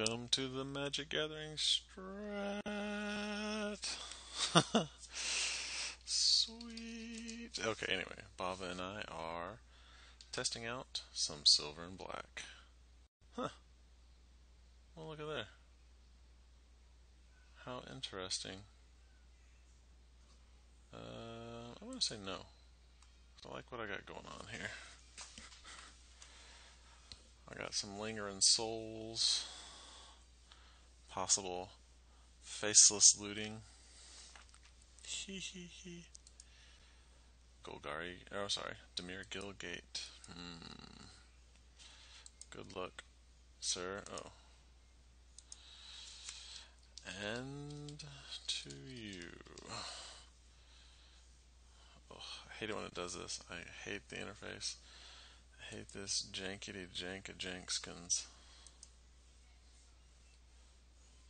Welcome to the Magic Gathering Strat. Sweet. Okay, anyway, Bava and I are testing out some silver and black. Huh. Well, look at there. How interesting. Uh, I want to say no. I like what I got going on here. I got some lingering souls, possible Faithless Looting. Hee hee hee. Golgari, oh sorry, Dimir Guildgate. Hmm. Good luck, sir. Oh. And to you. Oh, I hate it when it does this. I hate the interface I hate this jankety janka jankskins.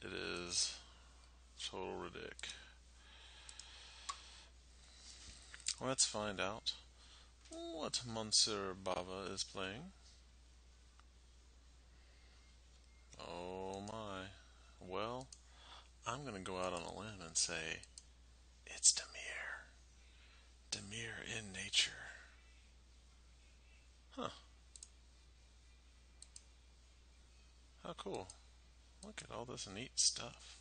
It is total ridic. Let's find out what Monsieur Bava is playing. Oh my. Well, I'm going to go out on a limb and say it's Dimir. Dimir in nature. Huh. How cool. Look at all this neat stuff.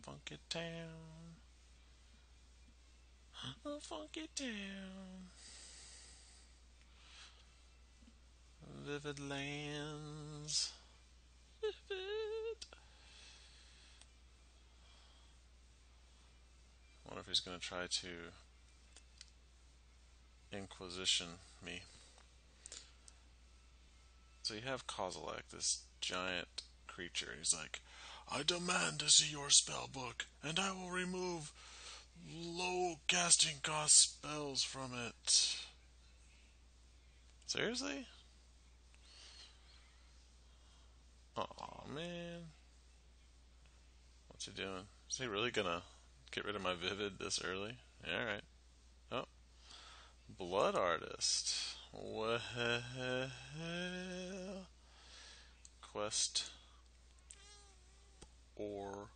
Funky Town. Oh, Funky Town. Vivid Lands. Vivid. Wonder if he's going to try to Inquisition me. So you have Kozilek, this giant creature. He's like, I demand to see your spell book, and I will remove low casting cost spells from it. Seriously? Oh man. What's he doing? Is he really gonna get rid of my vivid this early? Alright. Oh, Blood Artist. Well, quest or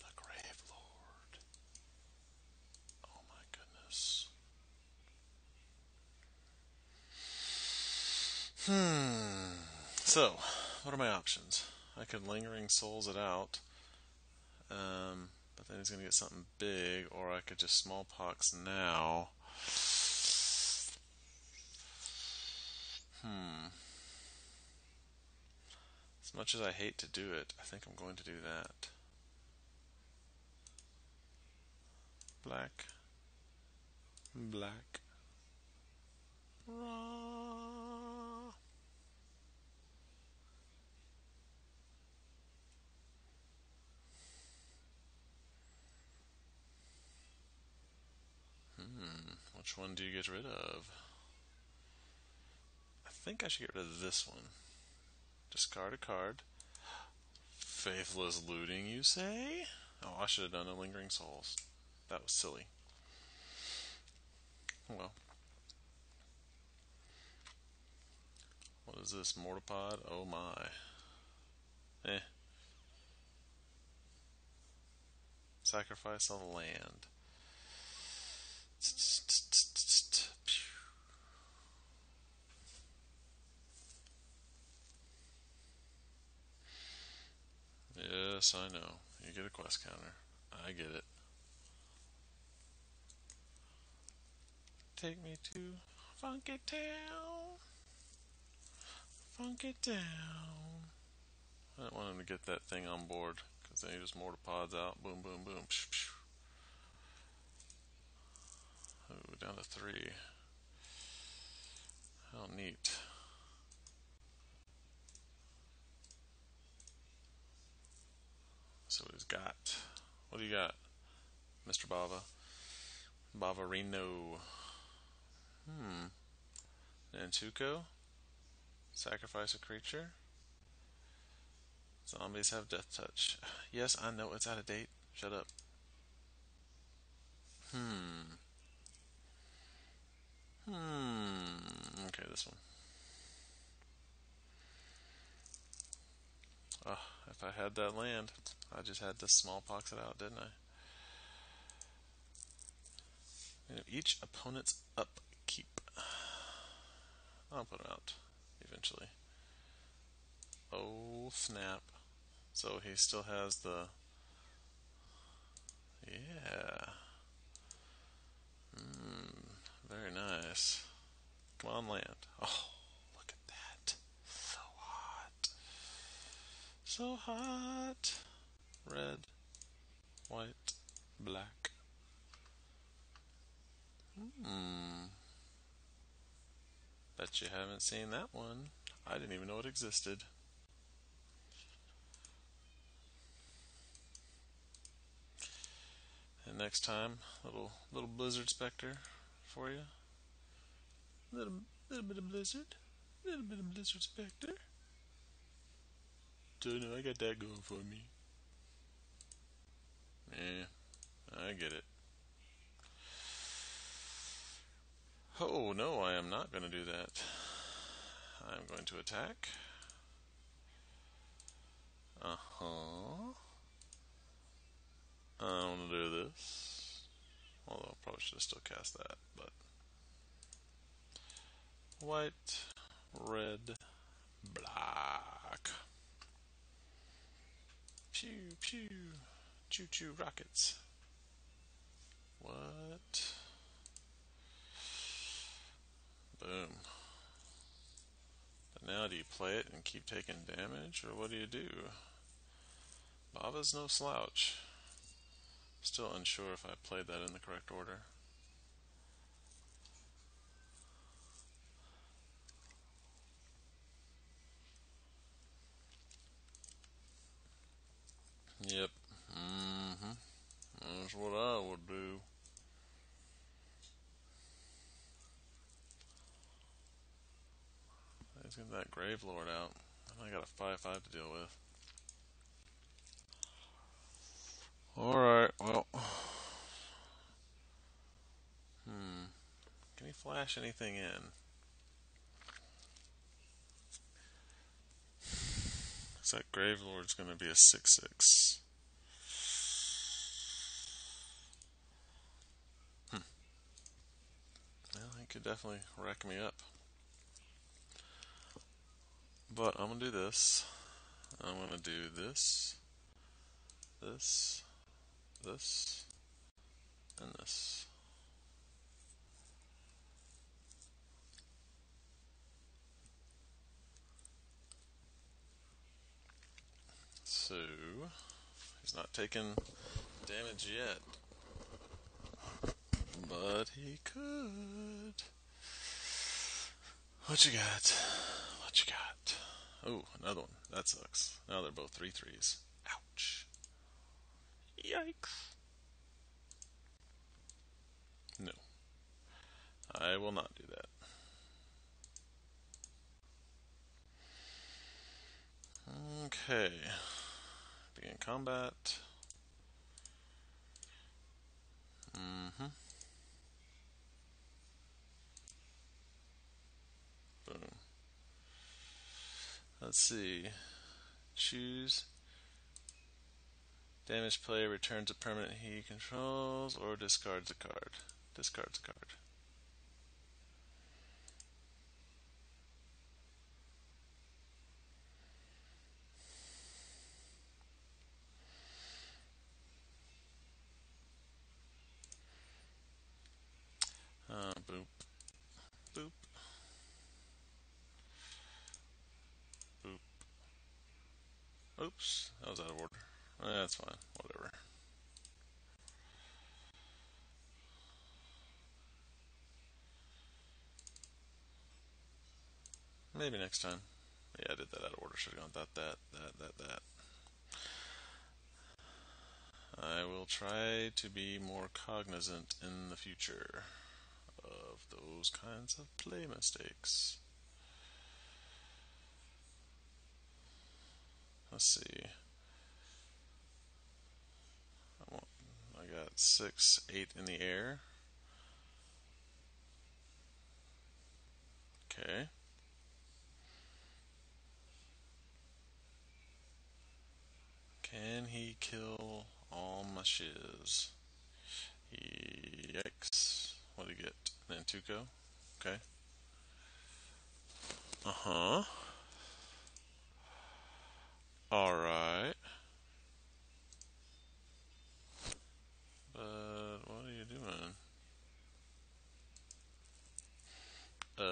the Grave Lord. Oh my goodness. Hmm. So, what are my options? I could Lingering Souls it out, um, but then he's going to get something big, or I could just Smallpox now. Hmm. As much as I hate to do it, I think I'm going to do that. Black. Black. Hmm. Which one do you get rid of? Think I should get rid of this one. Discard a card. Faithless looting, you say? Oh, I should have done a Lingering Souls. That was silly. Well. What is this? Mortarpod? Oh my. Eh. Sacrifice a land. Yes, I know. You get a quest counter. I get it. Take me to Funky Town. Funky Town. I don't want him to get that thing on board because then he just mortar pods out. Boom, boom, boom. Ooh, down to three. How neat. So he's got. What do you got, Mr. Bava? Bavarino. Hmm. Nantuko. Sacrifice a creature. Zombies have death touch. Yes, I know it's out of date. Shut up. Hmm. Hmm. Okay, this one. If I had that land. I just had to smallpox it out, didn't I? each opponent's upkeep. I'll put him out eventually. Oh snap. So he still has the... Yeah. Mmm, very nice. Come on, land. Oh, look at that. So hot. So hot. Red, white, black. Hmm. Bet you haven't seen that one. I didn't even know it existed. And next time, little little blizzard specter for you. Little little bit of blizzard, little bit of blizzard specter. So no, I got that going for me. Yeah, I get it. Oh no, I am not going to do that. I'm going to attack. Uh-huh. I want to do this. Although I probably should have still cast that, but white, red, black. Pew pew, choo choo rockets. What? Boom. But now do you play it and keep taking damage, or what do you do? Bava's no slouch. Still unsure if I played that in the correct order. Yep. Mm-hmm. That's what I would do. Let's get that Grave Lord out. I got a 5-5 to deal with. Alright, well. Hmm. Can he flash anything in? Looks like Grave Lord's going to be a 6-6. Hmm. Well, he could definitely wreck me up. But I'm going to do this. I'm going to do this, this, this, and this. So, he's not taking damage yet, but he could. What you got? What you got? Oh, another one. That sucks. Now they're both three threes. Ouch. Yikes. No. I will not do that. Okay. Begin combat. Mm-hmm. Boom. Let's see. Choose Damage player returns a permanent he controls or discards a card. Discards a card. Uh, boop. Boop. Boop. Oops, that was out of order. That's fine, whatever. Maybe next time. Yeah, I did that out of order. Should have gone that, that, that, that, that. I will try to be more cognizant in the future of those kinds of play mistakes. Let's see. Got six, eight in the air. Okay. Can he kill all my shiz. Yikes. What do you get? Nantuko? Okay. Uh-huh. Alright. But what are you doing? Uh...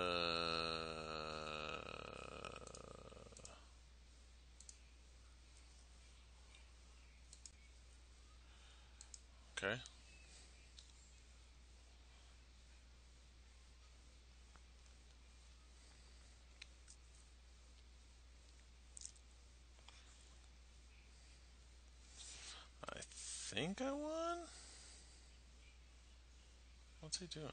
Okay. I think I won? What's he doing?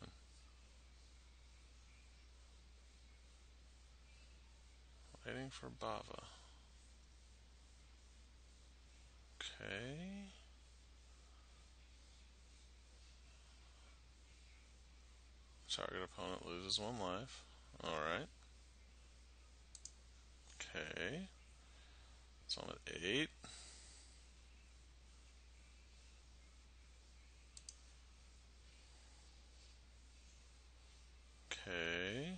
Waiting for Bava. Okay. Target opponent loses one life. Alright. Okay. It's I'm at 8. Okay.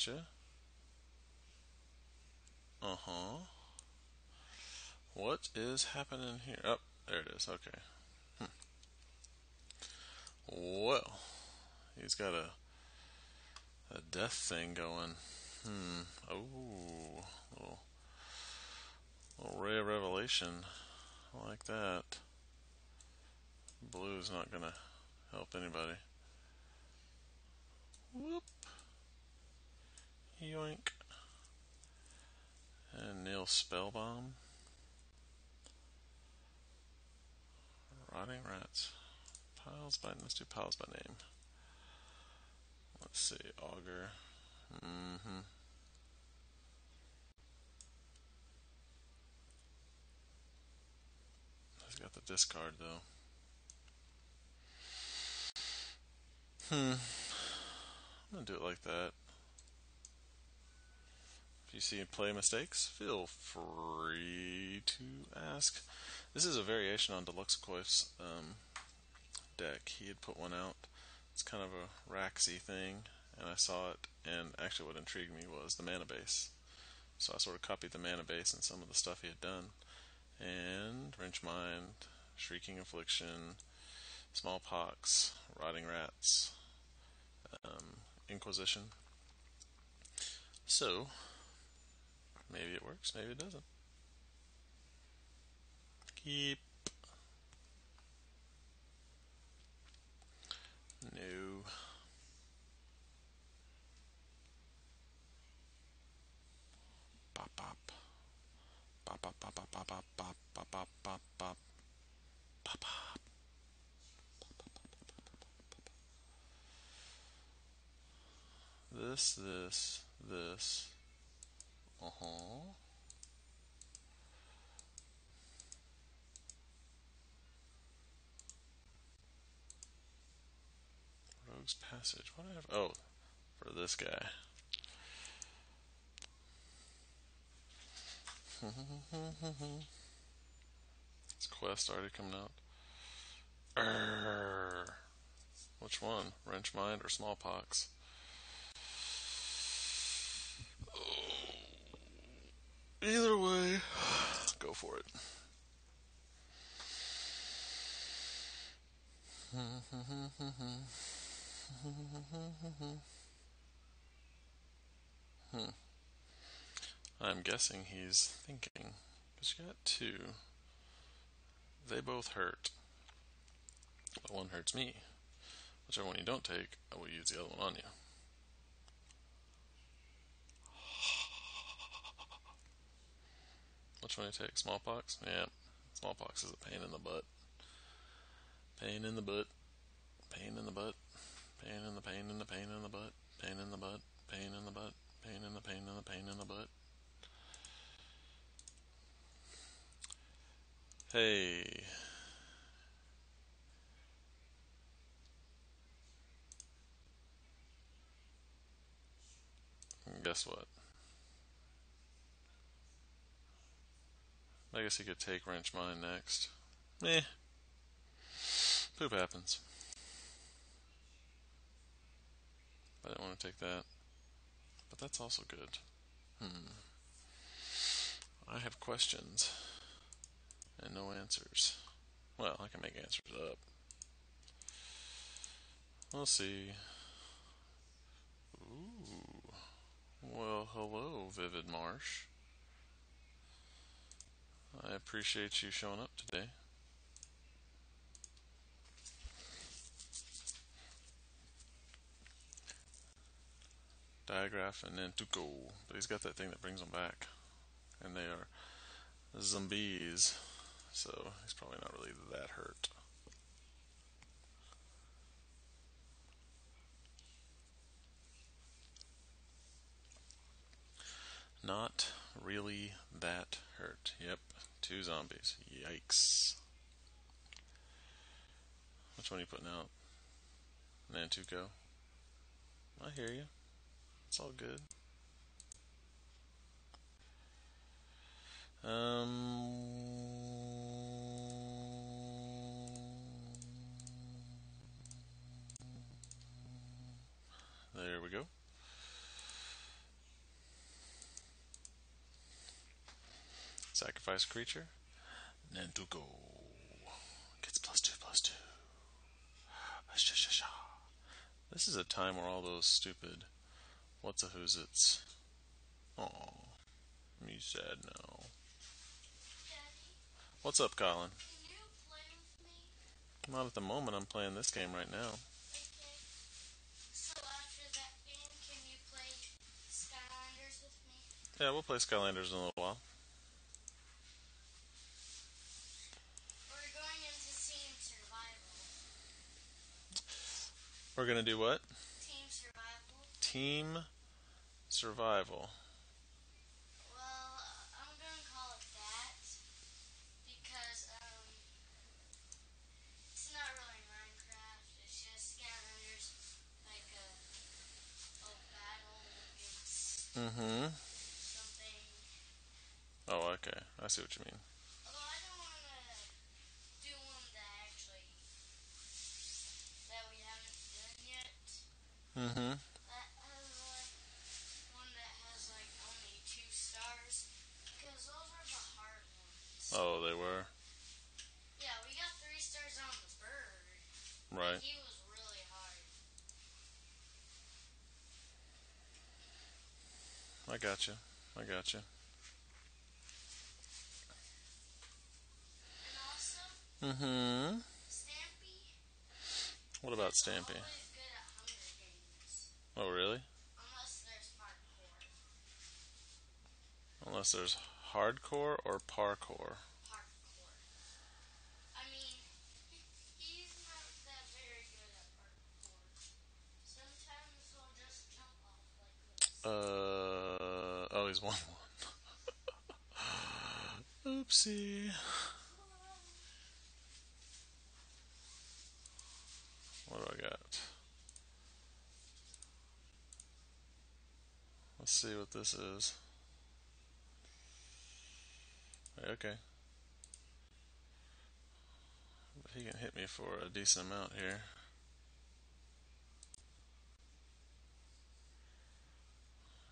Gotcha. Uh-huh. What is happening here? Oh, there it is. Okay. Hmm. Well, he's got a a death thing going. Hmm. Oh, little, little ray of revelation. I like that. Blue's not gonna help anybody. Whoop. Yoink. And Nihil Spellbomb. Rotting Rats. Piles by, let's do piles by name. Let's see, Auger. Mm-hmm. He's got the discard though. Hmm. I'm gonna do it like that. If you see play mistakes, feel free to ask. This is a variation on Deluxekoif's um, deck. He had put one out. It's kind of a Raxy thing, and I saw it, and actually what intrigued me was the mana base. So I sort of copied the mana base and some of the stuff he had done. And Wrench Mind, Shrieking Affliction, Smallpox, Rotting Rats, um, Inquisition. So, Maybe it works, maybe it doesn't. Keep. Bop bop bop bop bop bop bop bop bop bop bop. Bop bop. This, this, this. Uh-huh. Rogue's Passage. What do I have? Oh, for this guy. This quest already coming out. Which one? Wrench Mind or Smallpox? Either way, go for it. hmm. I'm guessing he's thinking. Because you got two. They both hurt. But one hurts me. Whichever one you don't take, I will use the other one on you. Which one do you take? Smallpox? Yeah. Smallpox is a pain in the butt. Pain in the butt. Pain in the butt. Pain in the pain in the pain in the butt. Pain in the butt. Pain in the butt. Pain in the pain in the pain in the butt. Hey. Guess what? I guess he could take Wrench Mind next. Eh. Poop happens. I didn't want to take that. But that's also good. Hmm. I have questions and no answers. Well, I can make answers up. We'll see. Ooh. Well, hello, Vivid Marsh. I appreciate you showing up today. Diagraph and then Tuco. But he's got that thing that brings them back. And they are zombies. So he's probably not really that hurt. Not really that hurt. Yep, two zombies. Yikes. Which one are you putting out? Nantuko. I hear you. It's all good. Um. There we go. Sacrifice creature. Nantuko. Gets plus two, plus two. This is a time where all those stupid what's a who's it's. Oh, me sad now. Daddy, What's up, Colin? can you play with me? Not at the moment. I'm playing this game right now. Okay. So after that game, can you play Skylanders with me? Yeah, we'll play Skylanders in a little while. We're going into Team Survival. We're gonna do what? Team Survival. Team Survival. Well, I'm gonna call it that because um, it's not really Minecraft. It's just Skylanders, like a a battle against Mm-hmm. something. Oh, okay. I see what you mean. Although I don't want to do one that actually that we haven't done yet. Mm-hmm. That has like one that has like only two stars because those are the hard ones. Oh, they were. Yeah, we got three stars on the bird. Right. He was really hard. I gotcha. I gotcha. And also, Mm-hmm. Stampy. What about Stampy? Always good at Hunger Games, Oh, really? unless there's parkour. Unless there's hardcore or parkour. Parkour. I mean, he's not that very good at parkour. Sometimes he'll just jump off like this. Uh oh, he's won one. Oopsie. What do I got? Let's see what this is. Okay. But he can hit me for a decent amount here.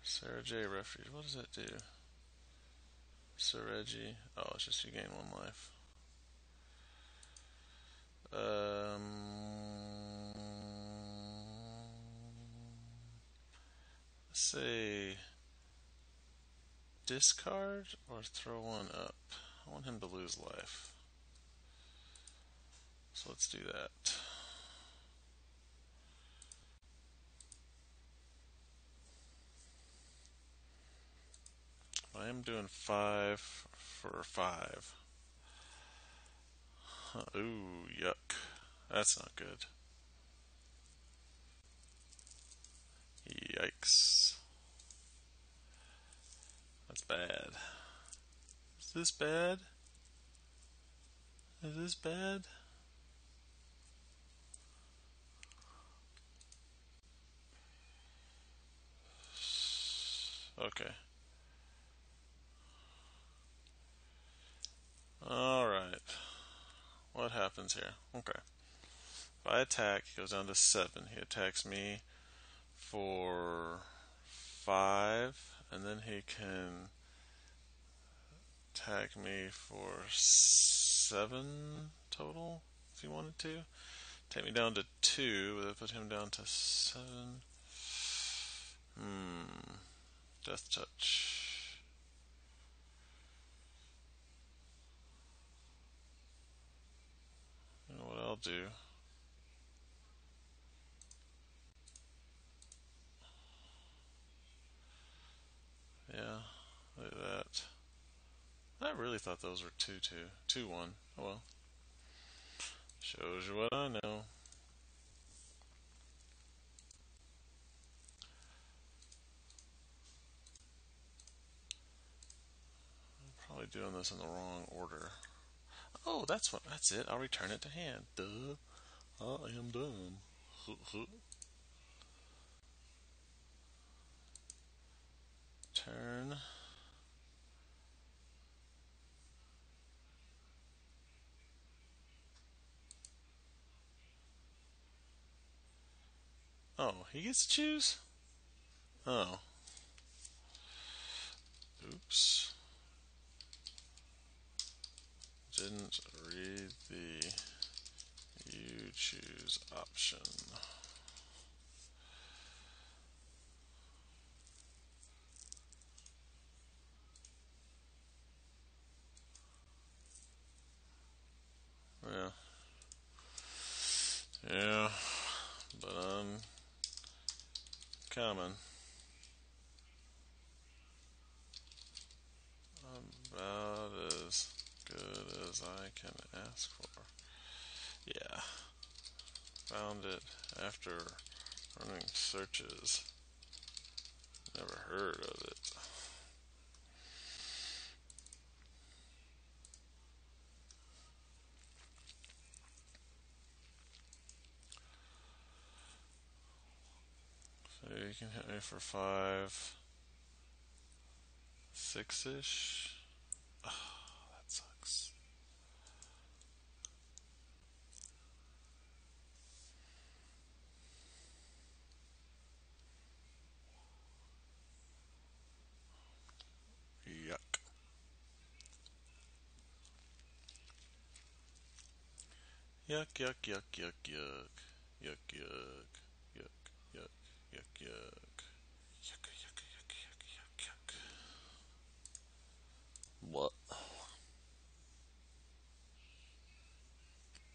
Sejiri Refuge. What does that do? Sejiri. Oh, it's just you gain one life. Um, say discard or throw one up. I want him to lose life. So let's do that. I am doing five for five. Ooh, yuck. That's not good. Yikes. That's bad. Is this bad? Is this bad? Okay. Alright. What happens here. Okay. If I attack, he goes down to seven. He attacks me for five, and then he can tag me for seven total if he wanted to. Take me down to two, but that put him down to seven. Hmm. Death touch. You know what I'll do? Yeah, look at that. I really thought those were 2 2. 2 1. Oh well. Shows you what I know. I'm probably doing this in the wrong order. Oh, that's what. That's it. I'll return it to hand. Duh. I am dumb. Turn. Oh, he gets to choose? Oh. Oops. Didn't read the you choose option. Yeah. Yeah. But I'm coming. About as good as I can ask for. Yeah. Found it after running searches. Never heard of it. So for five, six ish. Oh, that sucks. Yuck, yuck, yuck, yuck, yuck. Yuck, yuck. Yuck, yuck, yuck, yuck. Yuck, yuck, yuck, yuck, yuck, yuck. What?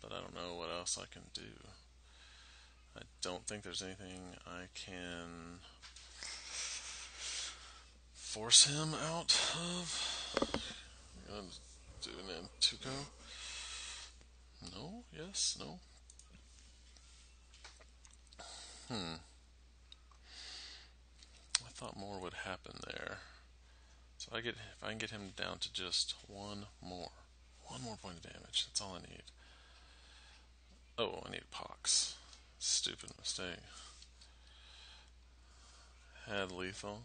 But I don't know what else I can do. I don't think there's anything I can force him out of. I'm gonna do an Antuco. No, yes, no. Hmm. I thought more would happen there. So I get if I can get him down to just one more. One more point of damage. That's all I need. Oh, I need pox. Stupid mistake. Had lethal.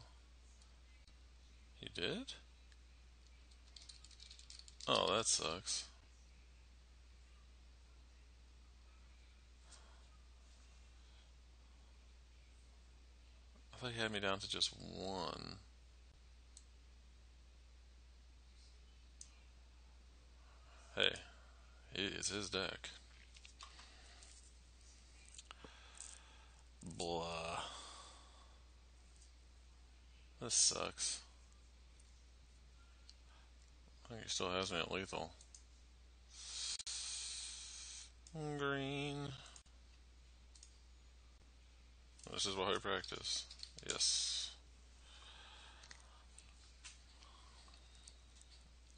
You did? Oh, that sucks. I thought he had me down to just one. Hey, it's his deck. Blah. This sucks. I think he still has me at lethal. Green. This is why I practice. Yes.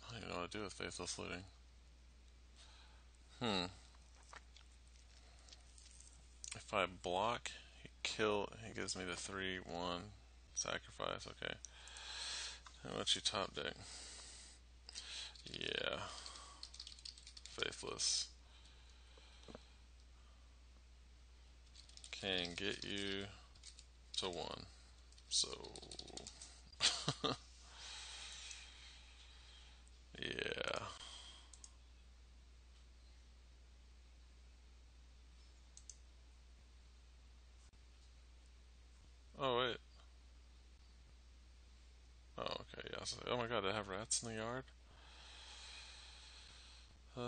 I don't know what to do with Faithless Looting. Hmm. If I block, he kill. He gives me the three one sacrifice. Okay. And what's your top deck? Yeah. Faithless. Can get you to one. So. yeah. was like, oh my in the yard. Um,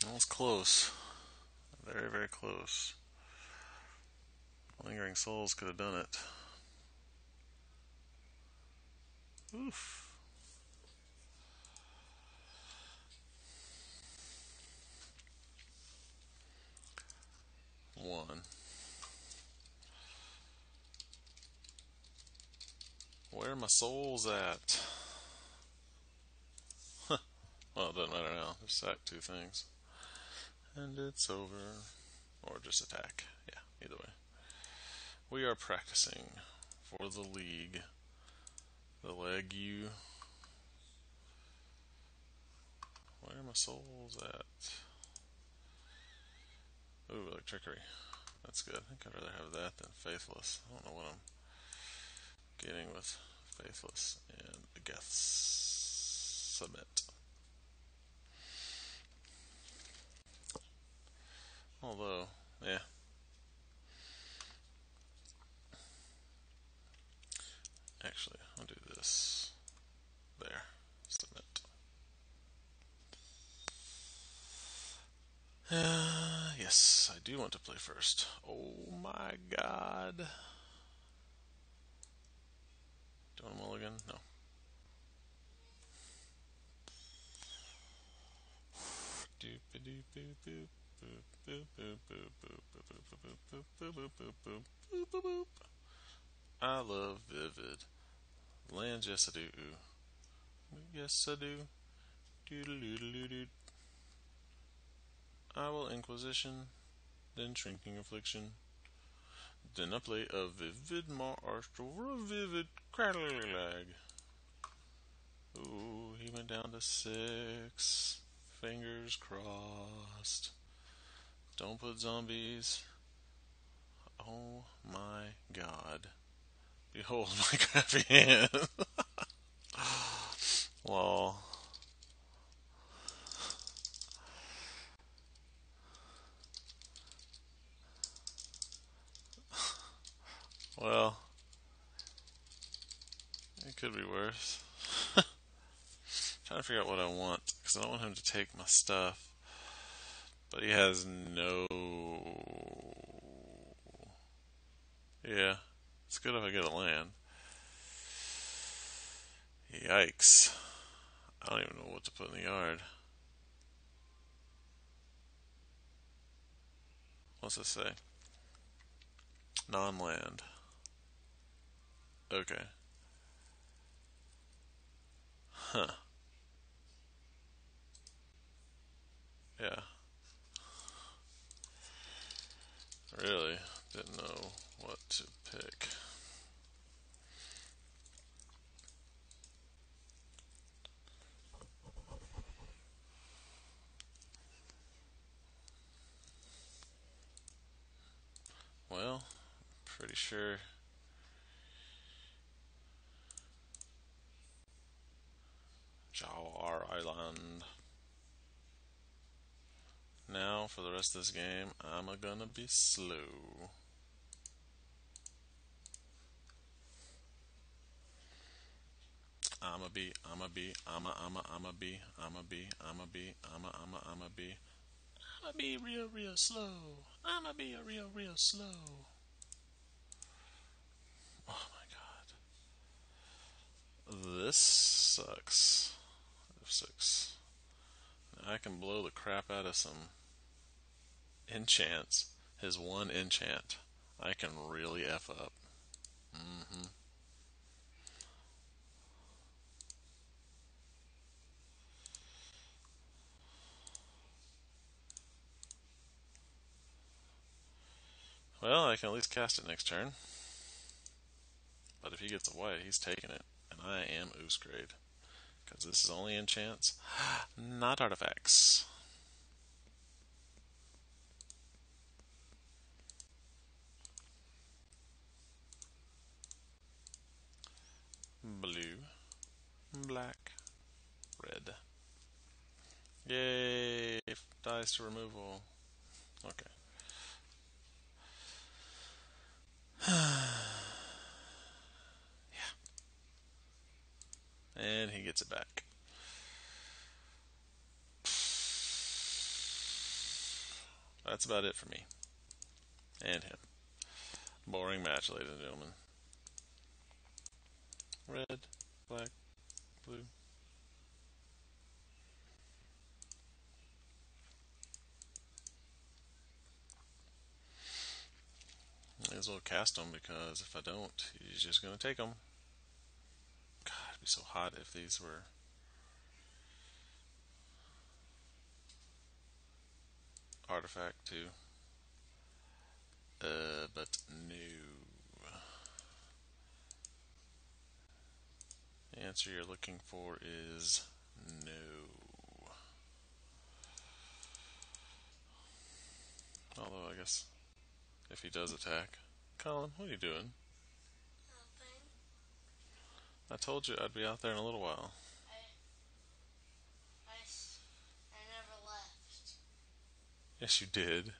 that was close. Very, very close. Lingering Souls could have done it. Oof. One. Where are my souls at? well, it doesn't matter now. Just sack two things. And it's over. Or just attack. Yeah, either way. We are practicing for the league. The leg you. Where are my souls at? Ooh, like trickery. That's good. I think I'd rather have that than faithless. I don't know what I'm getting with faithless and Geth submit. Although, yeah. Actually, I'll do this. There. Submit. Uh, yes, I do want to play first. Oh my god. Do a mulligan? No. I love Vivid. Lands, yes I do. Yes I do. Doodle doodle doodle. I will Inquisition, then Shrieking Affliction. Then a play of Vivid a Vivid Cracklag. Ooh, he went down to six. Fingers crossed. Don't put zombies. Oh my god. Behold my crappy hand. Lol. Well, it could be worse. trying to figure out what I want because I don't want him to take my stuff. But he has no. Yeah, it's good if I get a land. Yikes. I don't even know what to put in the yard. What's this say? Non land. Okay. Huh. Yeah. Really didn't know what to pick. Well, pretty sure Now, for the rest of this game, I'm gonna be slow. I'ma be, I'ma be, I'ma, I'ma, I'ma be, I'ma be, I'ma be, I'ma, I'ma, I'ma be. I'ma be real, real slow. I'ma be a real, real slow. Oh my god. This sucks. F6. I can blow the crap out of some enchants. His one enchant. I can really F up. Mm-hmm. Well, I can at least cast it next turn. But if he gets away, he's taking it. And I am Oosegrade. Because this is only enchants, not artifacts. Blue, black, red. Yay! Dice to removal. Okay. Yeah. And he gets it back. That's about it for me. And him. Boring match, ladies and gentlemen. Red, black, blue. As well cast them because if I don't, he's just going to take them. God, it'd be so hot if these were. Artifact too. Uh, but no. The answer you're looking for is no. Although, I guess if he does attack. Colin, what are you doing? Nothing. I told you I'd be out there in a little while. I, I, I never left. Yes, you did.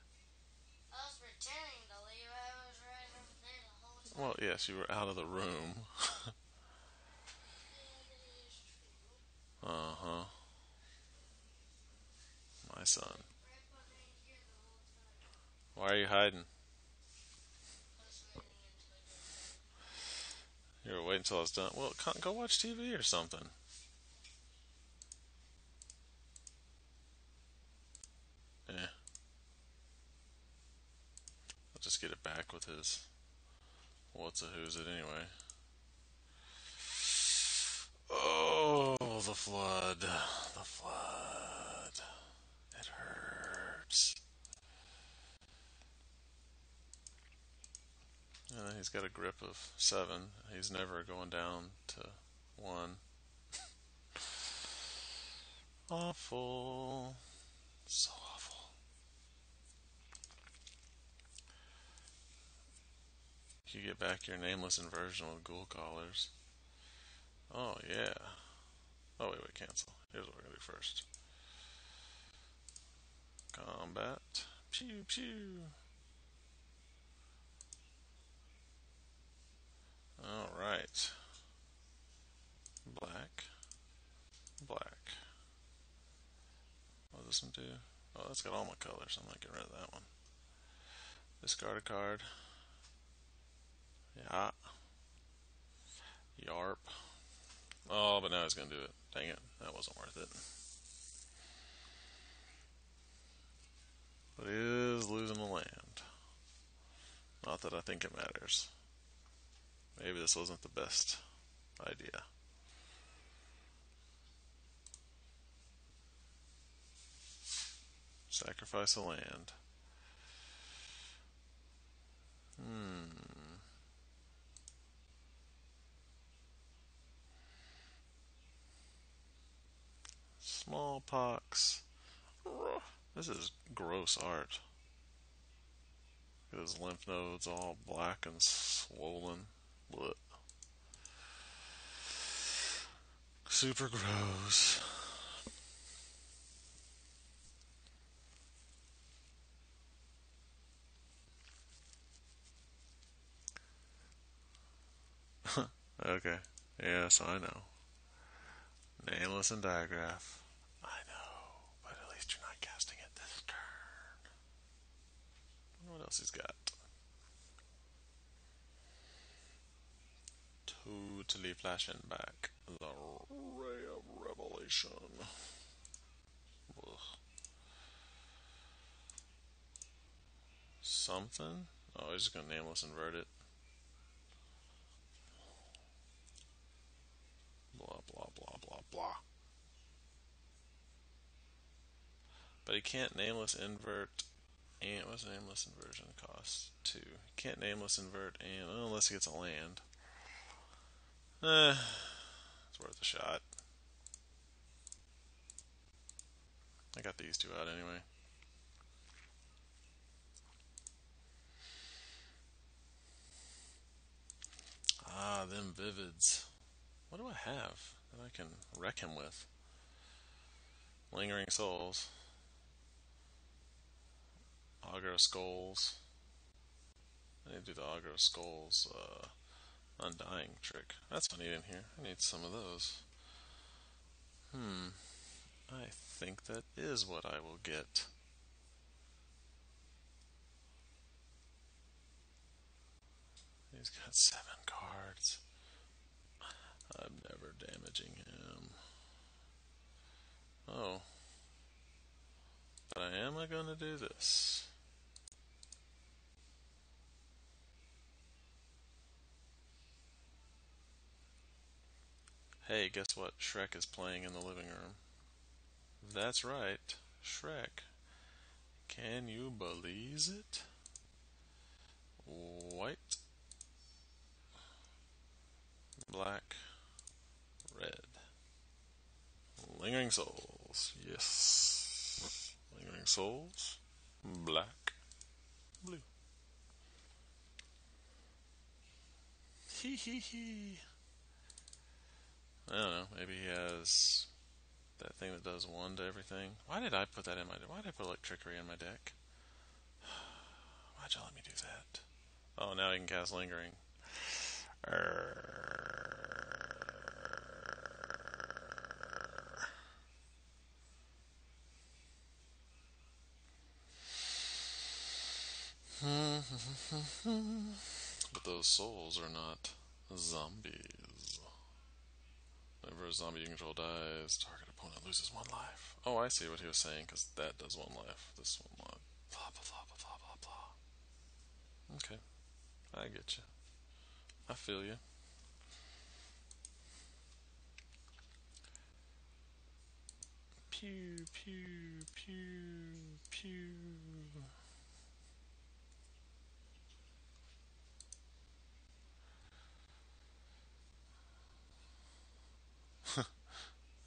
I was pretending to leave. I was right over there the whole time. Well, yes, you were out of the room. Yeah, that is true. Uh huh. My son. Right behind here the whole time. Why are you hiding? I was waiting until you're done. You were waiting until I was done. Well, go watch TV or something. Eh. I'll just get it back with his. What's a who's it anyway? Oh, the flood. The flood. It hurts. And he's got a grip of seven. He's never going down to one. awful. So awful. You get back your nameless inversion with Ghoulcaller's. Oh, yeah. Oh, wait, wait, cancel. Here's what we're going to do first combat. Pew, pew. Alright. Black. Black. Oh, that's got all my colors. I'm not getting rid of that one. Discard a card. Yeah. Yarp. Oh, but now he's going to do it. Dang it. That wasn't worth it. But he is losing the land. Not that I think it matters. Maybe this wasn't the best idea. Sacrifice a land. Hmm. Smallpox. This is gross art. His lymph nodes all black and swollen. Blech. Super gross. Okay. Yes, I know. Nameless and digraph. I know, but at least you're not casting it this turn. What else he's got. Totally flashing back. The Ray of Revelation. Ugh. Something? Oh, he's just gonna nameless invert it. Blah blah blah blah blah. But he can't nameless invert and what's nameless inversion cost? Two. He can't nameless invert and unless he gets a land. Eh, it's worth a shot. I got these two out anyway. Ah, them vivids. What do I have that I can wreck him with? Lingering souls. Aggro skulls. I need to do the Aggro Skulls uh, Undying trick. That's what I need in here. I need some of those. Hmm. I think that is what I will get. He's got seven cards. I'm never damaging him. Oh. But I am I gonna do this. Hey, guess what? Shrek is playing in the living room. That's right, Shrek. Can you believe it? White, black, red. Lingering Souls, yes. Lingering Souls, black, blue. Hee hee hee. I don't know. Maybe he has that thing that does one to everything. Why did I put that in my deck? Why did I put Electrickery in my deck? Why'd y'all let me do that? Oh, now he can cast lingering. but those souls are not zombies. Whenever a zombie you control dies, target opponent loses one life. Oh, I see what he was saying, because that does one life. This one life. Blah, blah, blah, blah, blah, blah. Okay. I get you. I feel you. Pew, pew, pew, pew.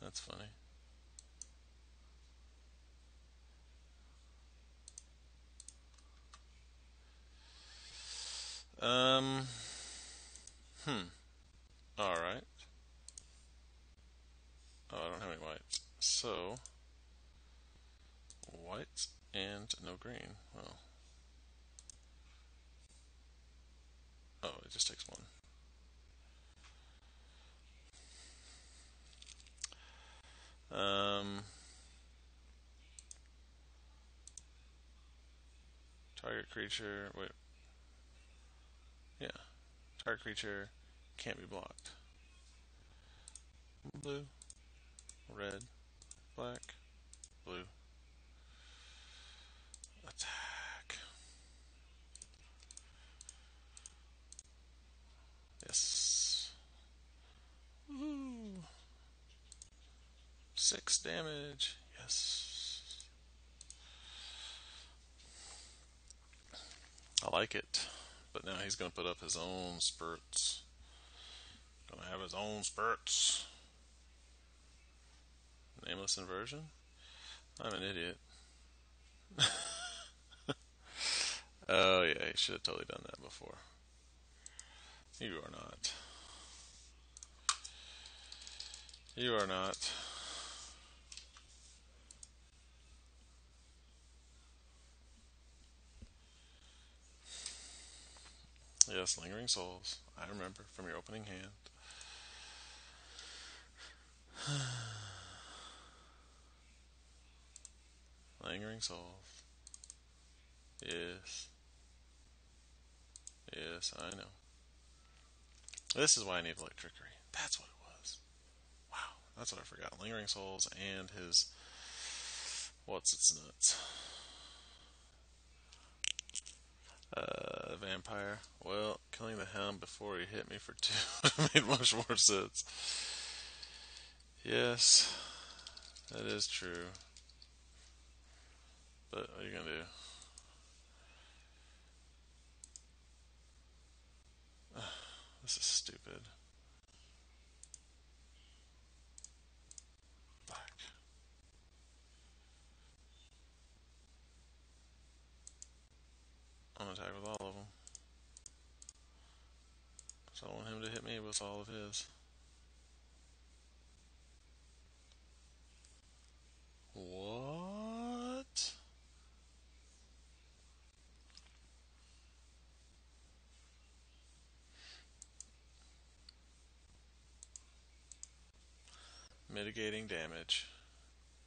That's funny. Um. Hmm. All right. Oh, I don't have any whites. So, white and no green. Well. Oh, it just takes one. Um. Target creature. Wait. Yeah. Target creature can't be blocked. Blue, red, black, blue. Attack. Yes. Woo. Six damage. Yes. I like it. But now he's going to put up his own spurts. Going to have his own spurts. Nameless inversion? I'm an idiot. oh, yeah, he should have totally done that before. You are not. You are not. Yes, Lingering Souls. I remember from your opening hand. Lingering Souls. Yes. Yes, I know. This is why I need Black Trickery. That's what it was. Wow, that's what I forgot. Lingering Souls and his. What's its nuts? Uh, vampire. Well, killing the hound before he hit me for two made much more sense. Yes, that is true. contact with all of them. So I want him to hit me with all of his. What? Mitigating damage.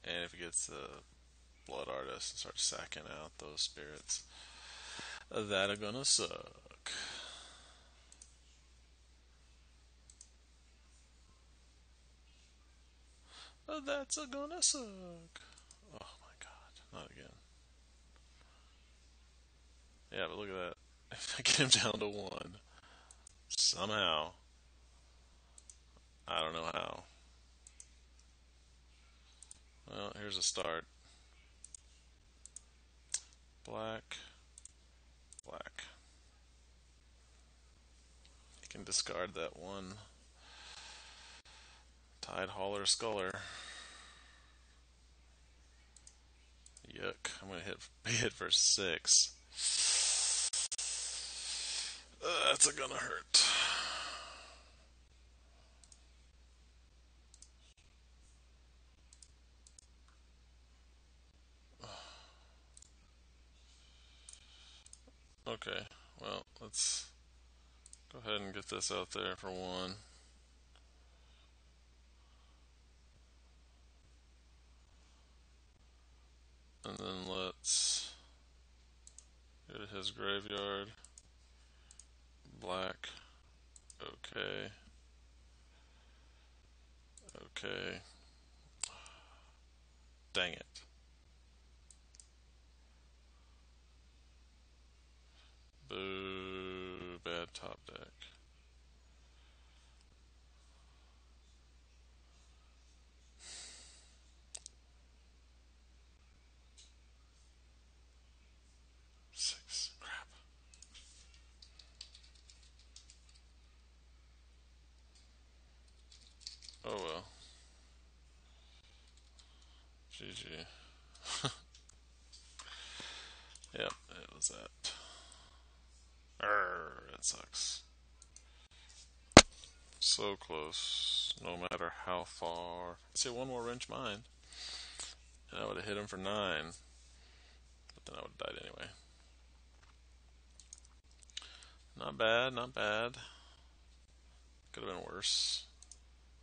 And if it gets the blood artist and starts sacking out those spirits that are gonna suck. That's a gonna suck. Oh my god, not again. Yeah, but look at that. If I get him down to one, somehow, I don't know how. Well, here's a start. Black, black. You can discard that one Tidehollow Sculler. Yuck. I'm gonna hit hit for six. Uh, that's gonna hurt. Okay, well, let's go ahead and get this out there for one. And then let's go to his graveyard. Black. Okay. Okay. Dang it. Boo. Bad top deck. Six. Crap. Oh well. GG. yep, it was that. Arr, that sucks. So close, no matter how far. Say one more Wrench Mind. And I would have hit him for nine. But then I would have died anyway. Not bad, not bad. Could have been worse.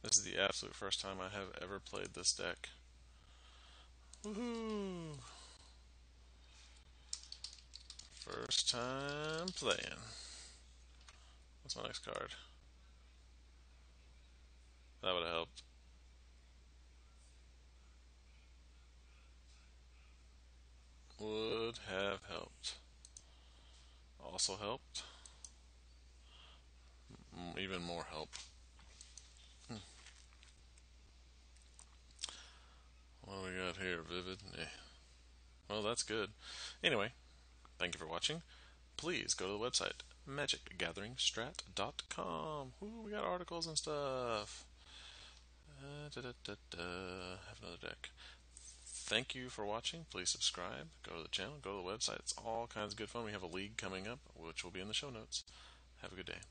This is the absolute first time I have ever played this deck. Woohoo! First time playing. What's my next card? That would have helped. Would have helped. Also helped. Even more help. Hmm. What do we got here? Vivid? Eh. Well, that's good. Anyway, thank you for watching. Please go to the website magicgatheringstrat.com. Ooh, we got articles and stuff. Uh, da, da, da, Have another deck. Thank you for watching. Please subscribe. Go to the channel. Go to the website. It's all kinds of good fun. We have a league coming up, which will be in the show notes. Have a good day.